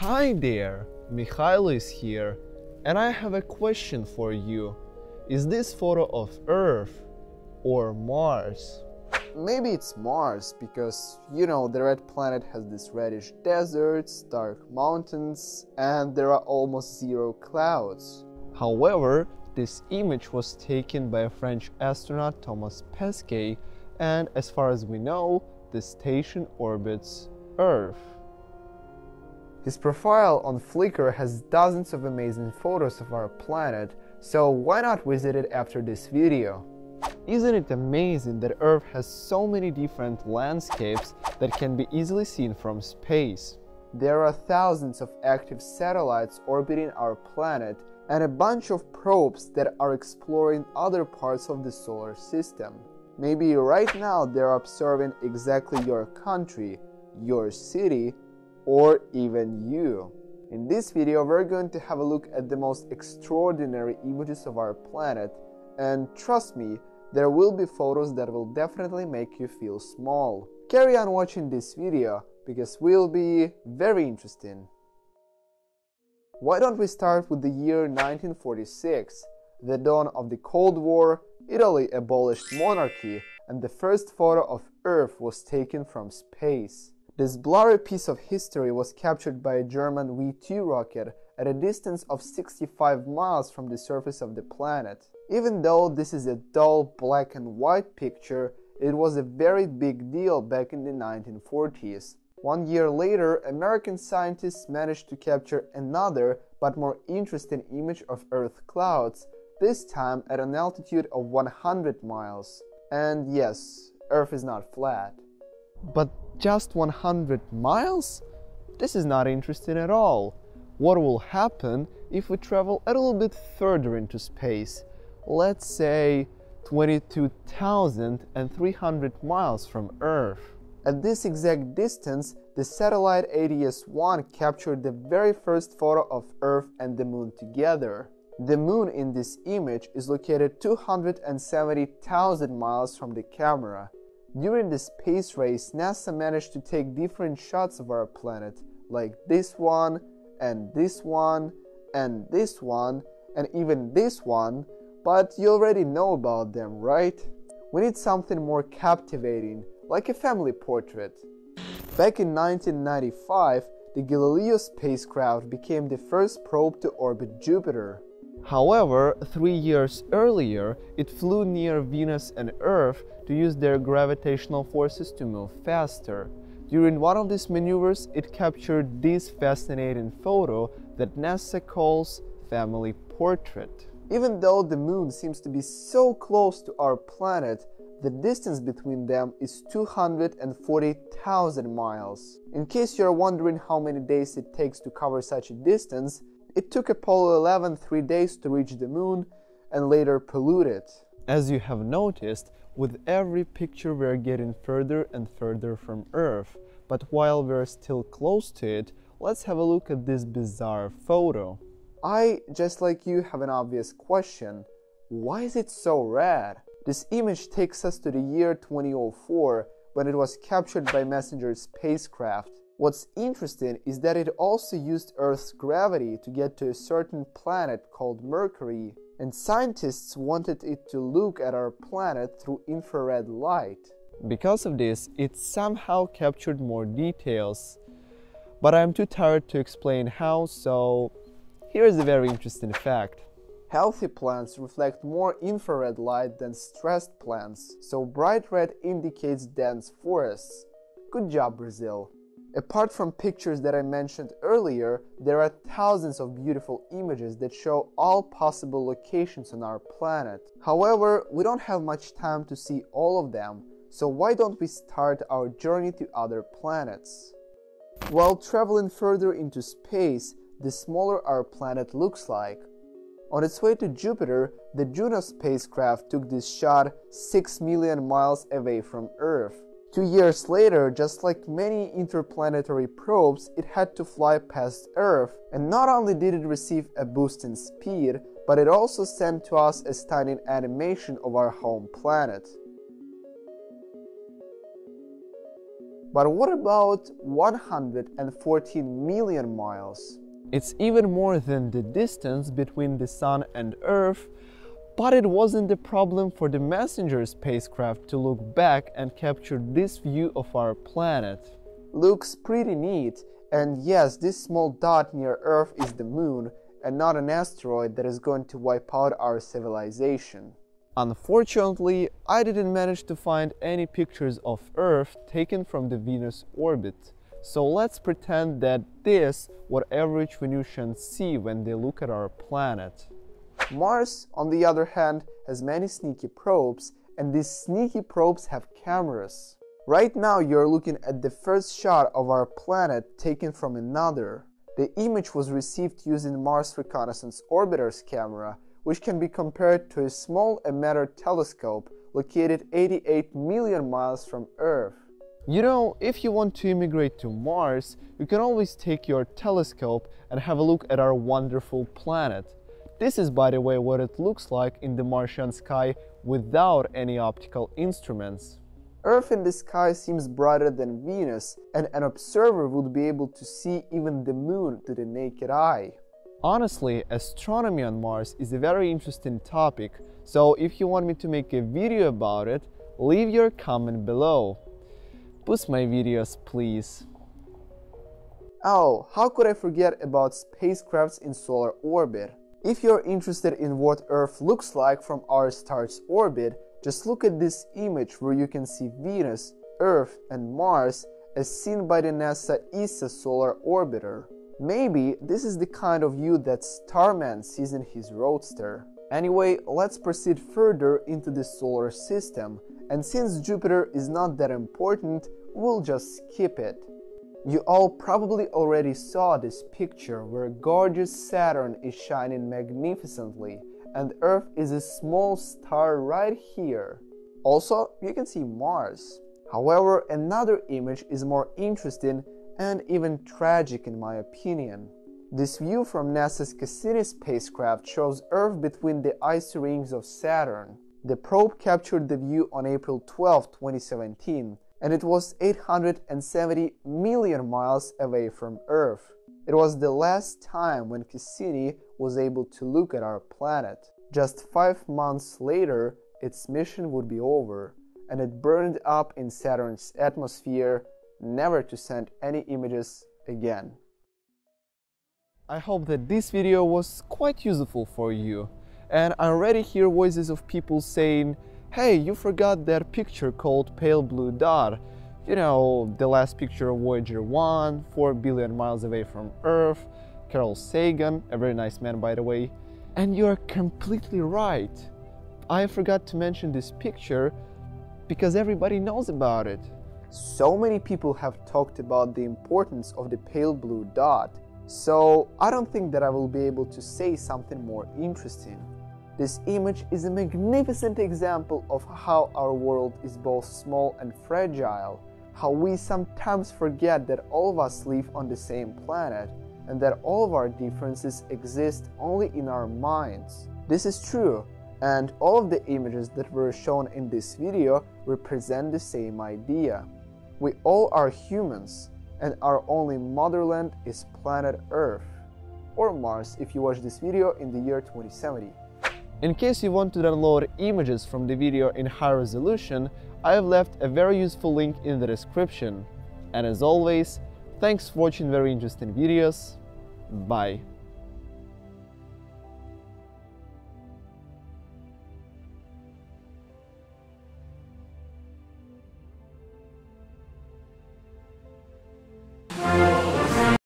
Hi there, Mikhail is here, and I have a question for you. Is this photo of Earth or Mars? Maybe it's Mars because, you know, the red planet has these reddish deserts, dark mountains, and there are almost zero clouds. However, this image was taken by a French astronaut Thomas Pesquet, and as far as we know, the station orbits Earth. His profile on Flickr has dozens of amazing photos of our planet, so why not visit it after this video? Isn't it amazing that Earth has so many different landscapes that can be easily seen from space? There are thousands of active satellites orbiting our planet and a bunch of probes that are exploring other parts of the solar system. Maybe right now they're observing exactly your country, your city, or even you. In this video, we're going to have a look at the most extraordinary images of our planet, and trust me, there will be photos that will definitely make you feel small. Carry on watching this video, because we'll be very interesting. Why don't we start with the year 1946, the dawn of the Cold War, Italy abolished monarchy, and the first photo of Earth was taken from space. This blurry piece of history was captured by a German V-2 rocket at a distance of 65 miles from the surface of the planet. Even though this is a dull black and white picture, it was a very big deal back in the 1940s. One year later, American scientists managed to capture another but more interesting image of Earth clouds, this time at an altitude of 100 miles. And yes, Earth is not flat. But just 100 miles? This is not interesting at all. What will happen if we travel a little bit further into space? Let's say 22,300 miles from Earth. At this exact distance, the satellite ATS-1 captured the very first photo of Earth and the Moon together. The Moon in this image is located 270,000 miles from the camera. During the space race, NASA managed to take different shots of our planet, like this one, and this one, and this one, and even this one, but you already know about them, right? We need something more captivating, like a family portrait. Back in 1995, the Galileo spacecraft became the first probe to orbit Jupiter. However, three years earlier, it flew near Venus and Earth to use their gravitational forces to move faster. During one of these maneuvers, it captured this fascinating photo that NASA calls family portrait. Even though the moon seems to be so close to our planet, the distance between them is 240,000 miles. In case you're wondering how many days it takes to cover such a distance, it took Apollo 11 three days to reach the moon and later pollute it. As you have noticed, with every picture we're getting further and further from Earth, but while we're still close to it, let's have a look at this bizarre photo. I, just like you, have an obvious question. Why is it so red? This image takes us to the year 2004 when it was captured by Messenger spacecraft. What's interesting is that it also used Earth's gravity to get to a certain planet called Mercury, and scientists wanted it to look at our planet through infrared light. Because of this, it somehow captured more details. But I'm too tired to explain how, so here's a very interesting fact. Healthy plants reflect more infrared light than stressed plants, so bright red indicates dense forests. Good job, Brazil. Apart from pictures that I mentioned earlier, there are thousands of beautiful images that show all possible locations on our planet. However, we don't have much time to see all of them, so why don't we start our journey to other planets? While traveling further into space, the smaller our planet looks like. On its way to Jupiter, the Juno spacecraft took this shot 6 million miles away from Earth. Two years later, just like many interplanetary probes, it had to fly past Earth, and not only did it receive a boost in speed, but it also sent to us a stunning animation of our home planet. But what about 114 million miles? It's even more than the distance between the Sun and Earth, but it wasn't the problem for the Messenger spacecraft to look back and capture this view of our planet. Looks pretty neat, and yes, this small dot near Earth is the Moon, and not an asteroid that is going to wipe out our civilization. Unfortunately, I didn't manage to find any pictures of Earth taken from the Venus orbit. So let's pretend that this what average Venusians see when they look at our planet. Mars, on the other hand, has many sneaky probes, and these sneaky probes have cameras. Right now you're looking at the first shot of our planet taken from another. The image was received using Mars Reconnaissance Orbiter's camera, which can be compared to a small emitter telescope located 88 million miles from Earth. You know, if you want to immigrate to Mars, you can always take your telescope and have a look at our wonderful planet. This is, by the way, what it looks like in the Martian sky without any optical instruments. Earth in the sky seems brighter than Venus, and an observer would be able to see even the moon to the naked eye. Honestly, astronomy on Mars is a very interesting topic, so if you want me to make a video about it, leave your comment below. Boost my videos, please. Oh, how could I forget about spacecrafts in solar orbit? If you're interested in what Earth looks like from our star's orbit, just look at this image where you can see Venus, Earth, and Mars as seen by the NASA ESA solar orbiter. Maybe this is the kind of view that Starman sees in his Roadster. Anyway, let's proceed further into the solar system, and since Jupiter is not that important, we'll just skip it. You all probably already saw this picture where gorgeous Saturn is shining magnificently and Earth is a small star right here. Also, you can see Mars. However, another image is more interesting and even tragic in my opinion. This view from NASA's Cassini spacecraft shows Earth between the icy rings of Saturn. The probe captured the view on April 12, 2017, and it was 870 million miles away from Earth. It was the last time when Cassini was able to look at our planet. Just five months later, its mission would be over, and it burned up in Saturn's atmosphere, never to send any images again. I hope that this video was quite useful for you. And I already hear voices of people saying, hey, you forgot that picture called Pale Blue Dot. You know, the last picture of Voyager 1, 4 billion miles away from Earth, Carl Sagan, a very nice man by the way. And you're completely right. I forgot to mention this picture because everybody knows about it. So many people have talked about the importance of the pale blue dot, so I don't think that I will be able to say something more interesting. This image is a magnificent example of how our world is both small and fragile, how we sometimes forget that all of us live on the same planet, and that all of our differences exist only in our minds. This is true, and all of the images that were shown in this video represent the same idea. We all are humans, and our only motherland is planet Earth, or Mars if you watch this video in the year 2070. In case you want to download images from the video in high resolution, I have left a very useful link in the description. And as always, thanks for watching very interesting videos. Bye.